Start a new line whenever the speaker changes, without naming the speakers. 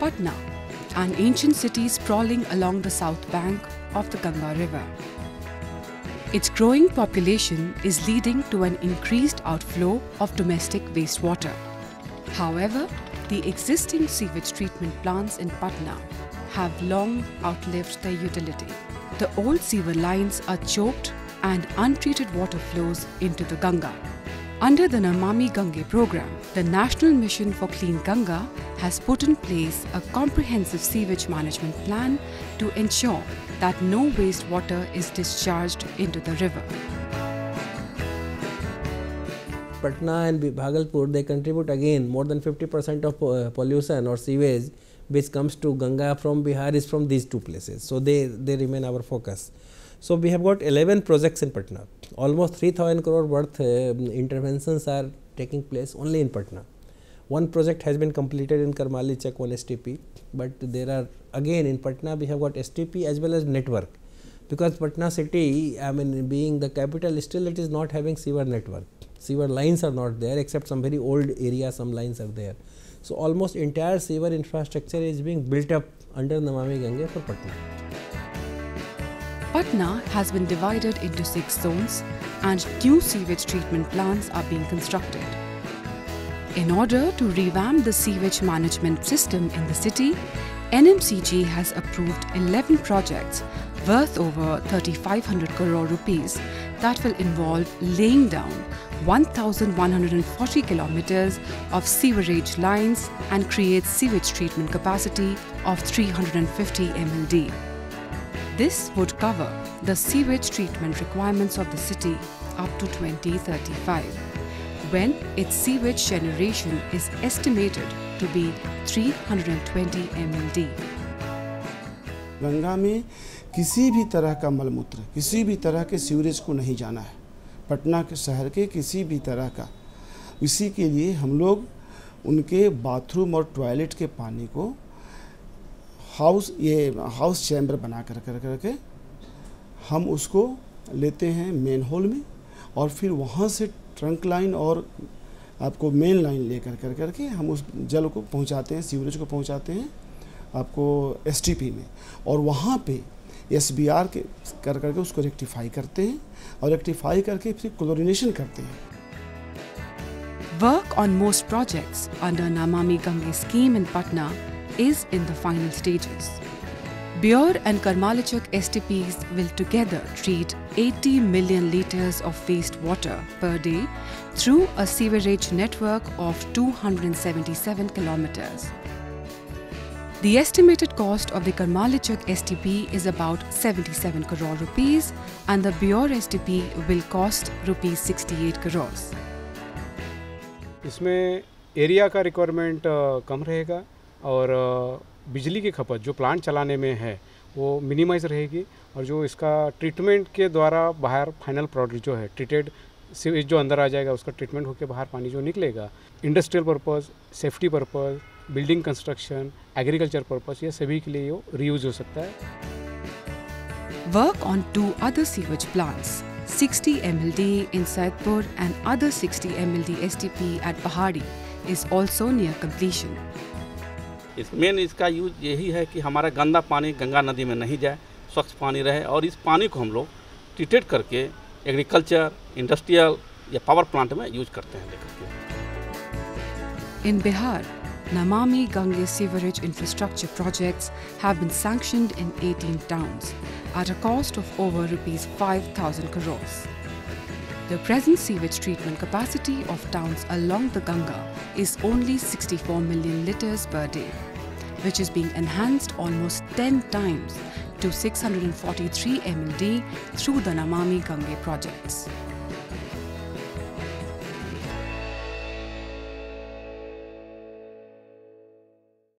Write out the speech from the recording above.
Patna, an ancient city sprawling along the south bank of the Ganga River. Its growing population is leading to an increased outflow of domestic wastewater. However, the existing sewage treatment plants in Patna have long outlived their utility. The old sewer lines are choked and untreated water flows into the Ganga. Under the Namami Gange program, the National Mission for Clean Ganga has put in place a comprehensive sewage management plan to ensure that no wastewater is discharged into the river.
Patna and Bhagalpur, they contribute again more than 50% of uh, pollution or sewage which comes to Ganga from Bihar is from these two places. So, they, they remain our focus. So, we have got 11 projects in Patna. Almost 3000 crore worth uh, interventions are taking place only in Patna. One project has been completed in Karmali Chak one STP, but there are again in Patna we have got STP as well as network because Patna city I mean being the capital still it is not having sewer network. Sewer lines are not there except some very old area some lines are there. So, almost entire sewer infrastructure is being built up under Namami Gange for Patna.
Patna has been divided into six zones and new sewage treatment plants are being constructed. In order to revamp the sewage management system in the city, NMCG has approved 11 projects worth over 3500 crore rupees that will involve laying down 1140 kilometers of sewerage lines and create sewage treatment capacity of 350 MLD. This would cover the sewage treatment requirements of the city up to 2035, when its sewage generation is estimated to be 320 MLD.
Ganga में किसी भी तरह का मलमूत्र किसी भी तरह के सीवरेज को नहीं जाना है पटना के शहर के किसी भी तरह का इसी के लिए हम लोग उनके बाथरूम और टॉयलेट के पानी को हाउस ये हाउस चैम्बर बना कर कर करके हम उसको लेते हैं मेन होल में और फिर वहाँ से ट्रंक लाइन और आपको मेन लाइन लेकर, कर कर करके हम उस जल को पहुँचाते हैं सीवरेज को पहुँचाते हैं आपको एसटीपी में और वहाँ पे एस बी आर के कर करके उसको रेक्टिफाई करते हैं और रेक्टिफाई करके फिर क्लोरिनेशन करते हैं।
Work on most projects under Namami Gange scheme in Patna is in the final stages. Beur and Karmalichak STPs will together treat 80 million litres of wastewater per day through a sewerage network of 277 kilometres. The estimated cost of the Karmalichak STP is about 77 crore rupees and the Beur STP will cost rupees 68 crores.
इसमें area का requirement uh, कम रहेगा और बिजली की खपत जो plant चलाने में है वो मिनिमाइज रहेगी और जो इसका ट्रीटमेंट के द्वारा बाहर फाइनल प्रोडक्ट जो है ट्रीटेड सीवेज जो अंदर आ जाएगा उसका ट्रीटमेंट होकर बाहर पानी जो निकलेगा industrial purpose safety purpose building construction agriculture purpose ये सभी के लिए रीयूज हो सकता है
Work on two other sewage plants, 60 MLD in Saidpur and other 60 MLD STP at Pahadi, is also near completion.
इस मेन इसका यूज़ यही है कि हमारा गंदा पानी गंगा नदी में नहीं जाए स्वच्छ पानी रहे और इस पानी को हम लोग ट्रीटेड करके एग्रीकल्चर इंडस्ट्रियल या पावर प्लांट में यूज़ करते हैं लेकर
In Bihar, Namami Gange sewerage infrastructure projects have been sanctioned in 18 towns at a cost of over rupees 5000 crores. The present sewage treatment capacity of towns along the Ganga is only 64 million litres per day, which is being enhanced almost 10 times to 643 MLD through the Namami Gange projects.